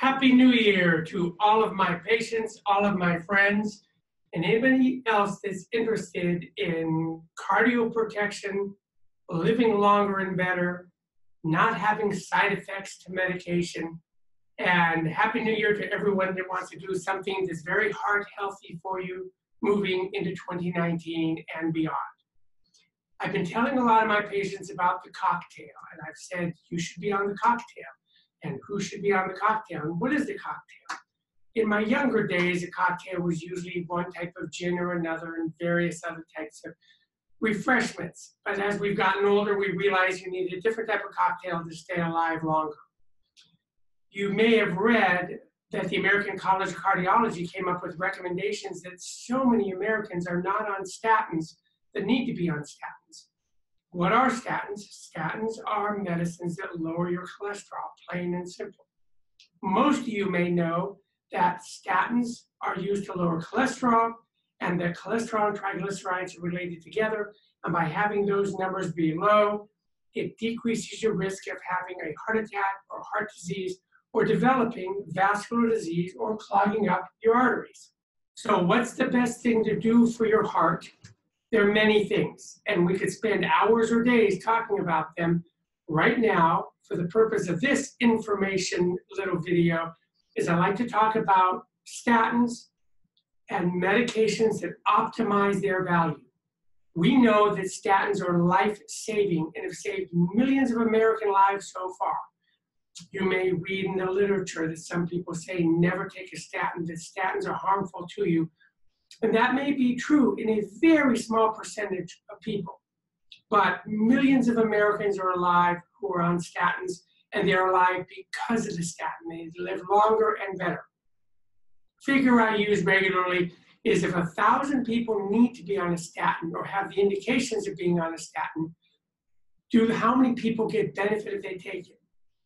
Happy New Year to all of my patients, all of my friends, and anybody else that's interested in cardio protection, living longer and better, not having side effects to medication. And Happy New Year to everyone that wants to do something that's very heart healthy for you moving into 2019 and beyond. I've been telling a lot of my patients about the cocktail, and I've said you should be on the cocktail, and who should be on the cocktail, and what is the cocktail? In my younger days, a cocktail was usually one type of gin or another, and various other types of refreshments. But as we've gotten older, we realize you need a different type of cocktail to stay alive longer. You may have read that the American College of Cardiology came up with recommendations that so many Americans are not on statins that need to be on statins. What are statins? Statins are medicines that lower your cholesterol, plain and simple. Most of you may know that statins are used to lower cholesterol and that cholesterol and triglycerides are related together. And by having those numbers be low, it decreases your risk of having a heart attack or heart disease or developing vascular disease or clogging up your arteries. So, what's the best thing to do for your heart there are many things, and we could spend hours or days talking about them. Right now, for the purpose of this information little video, is I like to talk about statins and medications that optimize their value. We know that statins are life-saving and have saved millions of American lives so far. You may read in the literature that some people say never take a statin, that statins are harmful to you. And that may be true in a very small percentage of people. But millions of Americans are alive who are on statins, and they're alive because of the statin. They live longer and better. Figure I use regularly is if a thousand people need to be on a statin or have the indications of being on a statin, do how many people get benefit if they take it?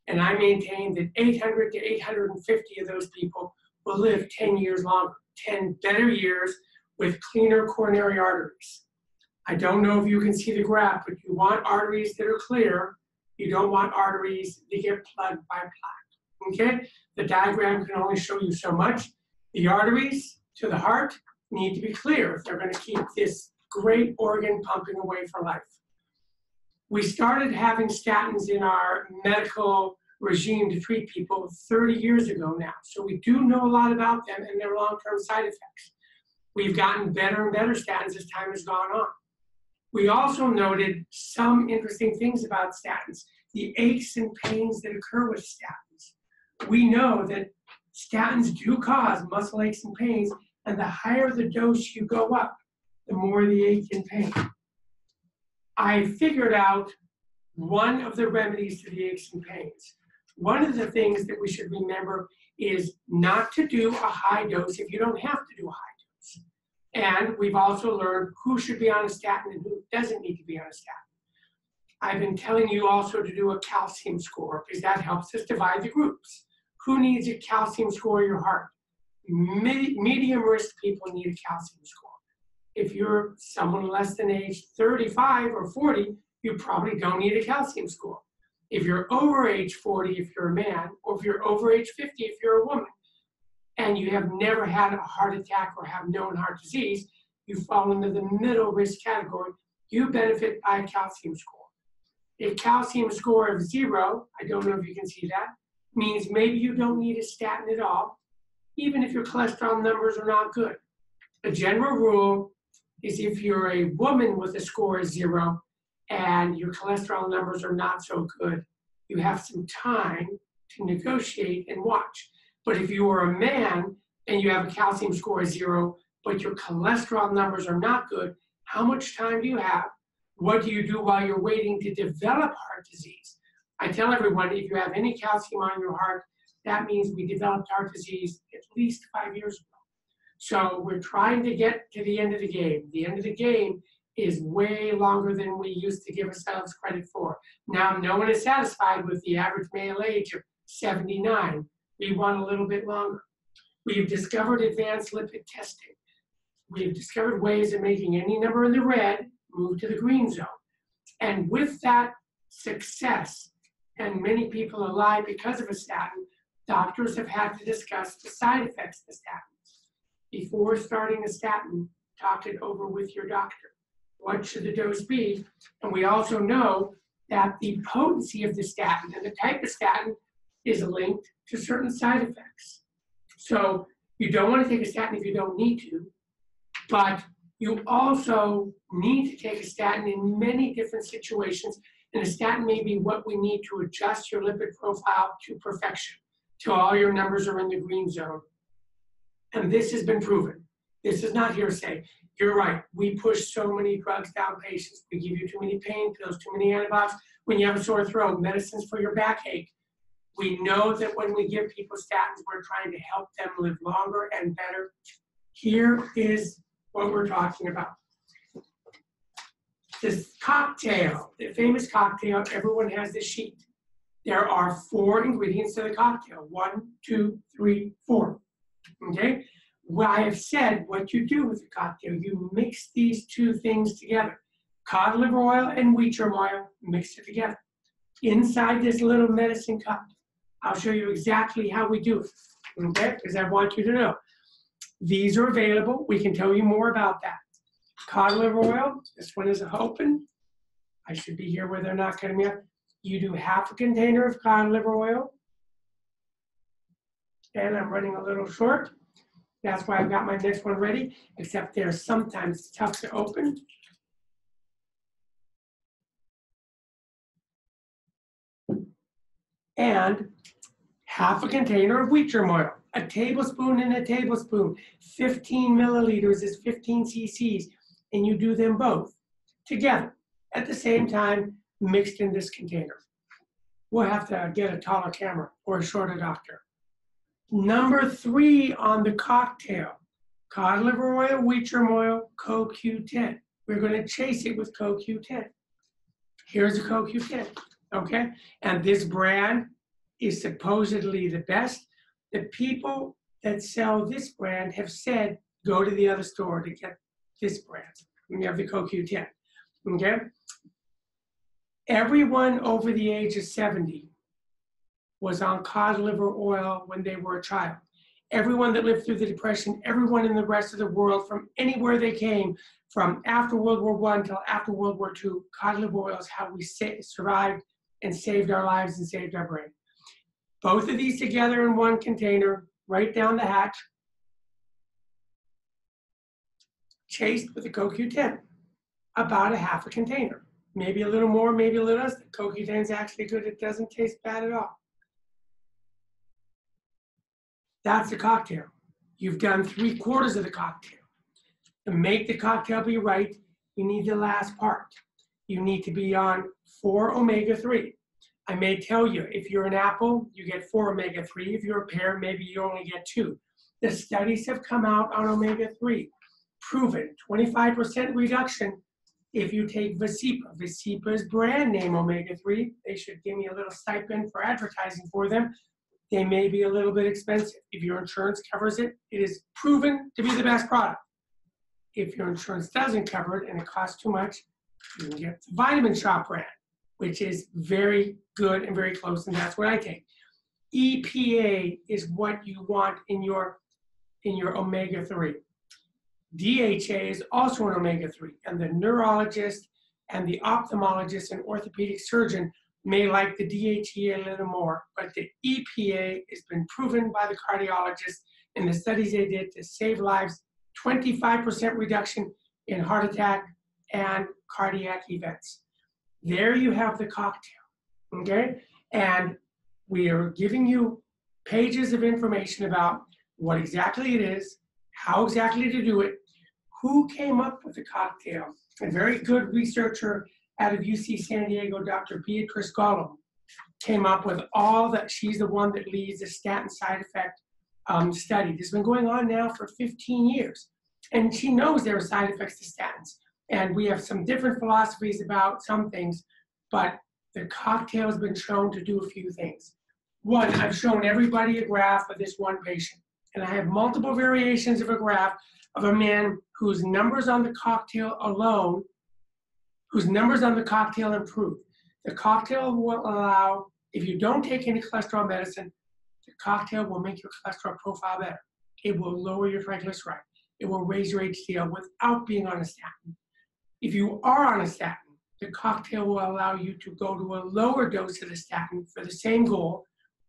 And I maintain that 800 to 850 of those people will live 10 years longer. 10 better years with cleaner coronary arteries. I don't know if you can see the graph, but you want arteries that are clear. You don't want arteries that get plugged by plaque. Okay? The diagram can only show you so much. The arteries to the heart need to be clear if they're going to keep this great organ pumping away for life. We started having statins in our medical regime to treat people 30 years ago now. So we do know a lot about them and their long-term side effects. We've gotten better and better statins as time has gone on. We also noted some interesting things about statins, the aches and pains that occur with statins. We know that statins do cause muscle aches and pains, and the higher the dose you go up, the more the ache and pain. I figured out one of the remedies to the aches and pains. One of the things that we should remember is not to do a high dose if you don't have to do a high dose. And we've also learned who should be on a statin and who doesn't need to be on a statin. I've been telling you also to do a calcium score because that helps us divide the groups. Who needs a calcium score in your heart? medium risk people need a calcium score. If you're someone less than age 35 or 40, you probably don't need a calcium score. If you're over age 40, if you're a man, or if you're over age 50, if you're a woman, and you have never had a heart attack or have known heart disease, you fall into the middle risk category. You benefit by a calcium score. A calcium score of zero, I don't know if you can see that, means maybe you don't need a statin at all, even if your cholesterol numbers are not good. A general rule is if you're a woman with a score of zero, and your cholesterol numbers are not so good, you have some time to negotiate and watch. But if you are a man and you have a calcium score of zero, but your cholesterol numbers are not good, how much time do you have? What do you do while you're waiting to develop heart disease? I tell everyone if you have any calcium on your heart, that means we developed heart disease at least five years ago. So we're trying to get to the end of the game. The end of the game is way longer than we used to give ourselves credit for. Now, no one is satisfied with the average male age of 79. We want a little bit longer. We've discovered advanced lipid testing. We've discovered ways of making any number in the red move to the green zone. And with that success, and many people alive because of a statin, doctors have had to discuss the side effects of the statin. Before starting a statin, talk it over with your doctor. What should the dose be? And we also know that the potency of the statin and the type of statin is linked to certain side effects. So you don't want to take a statin if you don't need to, but you also need to take a statin in many different situations, and a statin may be what we need to adjust your lipid profile to perfection, till all your numbers are in the green zone. And this has been proven. This is not hearsay. You're right. We push so many drugs down patients. We give you too many pain pills, too many antibiotics. When you have a sore throat, medicines for your backache. We know that when we give people statins, we're trying to help them live longer and better. Here is what we're talking about. This cocktail, the famous cocktail, everyone has this sheet. There are four ingredients to the cocktail. One, two, three, four. Okay? Well, I have said what you do with the cocktail. You mix these two things together. Cod liver oil and wheat germ oil, mix it together. Inside this little medicine cup, I'll show you exactly how we do it, okay? Because I want you to know. These are available. We can tell you more about that. Cod liver oil, this one is open. I should be here where they're not cutting me up. You do half a container of cod liver oil. And I'm running a little short. That's why I've got my next one ready, except they're sometimes tough to open. And half a container of wheat germ oil a tablespoon and a tablespoon. 15 milliliters is 15 cc's, and you do them both together at the same time, mixed in this container. We'll have to get a taller camera or a shorter doctor. Number three on the cocktail, cod liver oil, wheat germ oil, CoQ10. We're going to chase it with CoQ10. Here's a CoQ10, okay? And this brand is supposedly the best the people that sell this brand have said, go to the other store to get this brand. And you have the CoQ10. Okay? Everyone over the age of 70 was on cod liver oil when they were a child. Everyone that lived through the Depression, everyone in the rest of the world, from anywhere they came, from after World War I till after World War II, cod liver oil is how we survived and saved our lives and saved our brain. Both of these together in one container, right down the hatch. Chased with a CoQ10, about a half a container. Maybe a little more, maybe a little less. The CoQ10 is actually good. It doesn't taste bad at all. That's the cocktail. You've done three quarters of the cocktail. To make the cocktail be right, you need the last part. You need to be on four omega-3. I may tell you, if you're an apple, you get four omega-3. If you're a pear, maybe you only get two. The studies have come out on omega-3, proven 25% reduction if you take Vascepa. Vascepa's brand name omega-3. They should give me a little stipend for advertising for them. They may be a little bit expensive. If your insurance covers it, it is proven to be the best product. If your insurance doesn't cover it and it costs too much, you can get the Vitamin Shop brand which is very good and very close, and that's what I take. EPA is what you want in your in your omega-3. DHA is also an omega-3, and the neurologist and the ophthalmologist and orthopedic surgeon may like the DHEA a little more, but the EPA has been proven by the cardiologists in the studies they did to save lives, 25% reduction in heart attack and cardiac events. There you have the cocktail, okay? And we are giving you pages of information about what exactly it is, how exactly to do it, who came up with the cocktail. A very good researcher out of UC San Diego, Dr. Beatrice Golomb, came up with all that. She's the one that leads the statin side effect um, study. This has been going on now for 15 years. And she knows there are side effects to statins. And we have some different philosophies about some things, but the cocktail has been shown to do a few things. One, I've shown everybody a graph of this one patient, and I have multiple variations of a graph of a man whose numbers on the cocktail alone, whose numbers on the cocktail improve. The cocktail will allow, if you don't take any cholesterol medicine, The cocktail will make your cholesterol profile better. It will lower your triglyceride. It will raise your HDL without being on a statin. If you are on a statin, the cocktail will allow you to go to a lower dose of the statin for the same goal.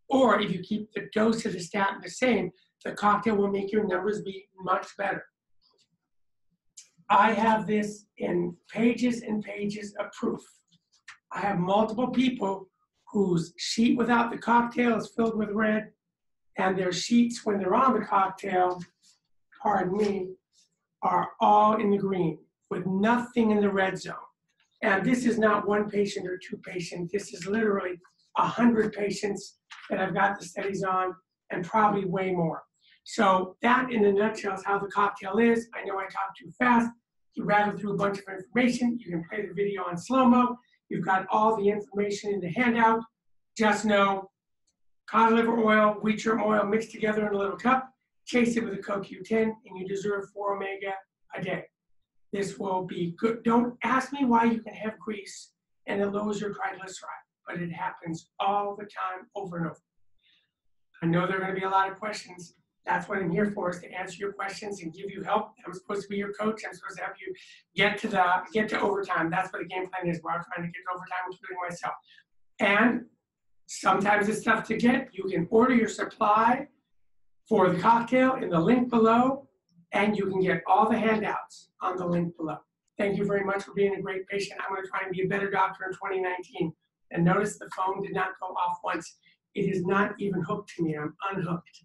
Or if you keep the dose of the statin the same, the cocktail will make your numbers be much better. I have this in pages and pages of proof. I have multiple people whose sheet without the cocktail is filled with red, and their sheets when they're on the cocktail, pardon me, are all in the green with nothing in the red zone. And this is not one patient or two patients. This is literally a hundred patients that I've got the studies on, and probably way more. So that, in a nutshell, is how the cocktail is. I know I talked too fast. You rattled through a bunch of information. You can play the video on slow mo. You've got all the information in the handout. Just know cod liver oil, wheat germ oil mixed together in a little cup. Chase it with a CoQ10, and you deserve four omega a day. This will be good. Don't ask me why you can have grease and it lowers your triglyceride, but it happens all the time, over and over. I know there are going to be a lot of questions. That's what I'm here for, is to answer your questions and give you help. I'm supposed to be your coach. I'm supposed to help you get to the get to overtime. That's what the game plan is. We're all trying to get to overtime, including myself. And sometimes it's tough to get. You can order your supply for the cocktail in the link below, and you can get all the handouts on the link below. Thank you very much for being a great patient. I'm going to try and be a better doctor in 2019. And notice the phone did not go off once. It is not even hooked to me. I'm unhooked.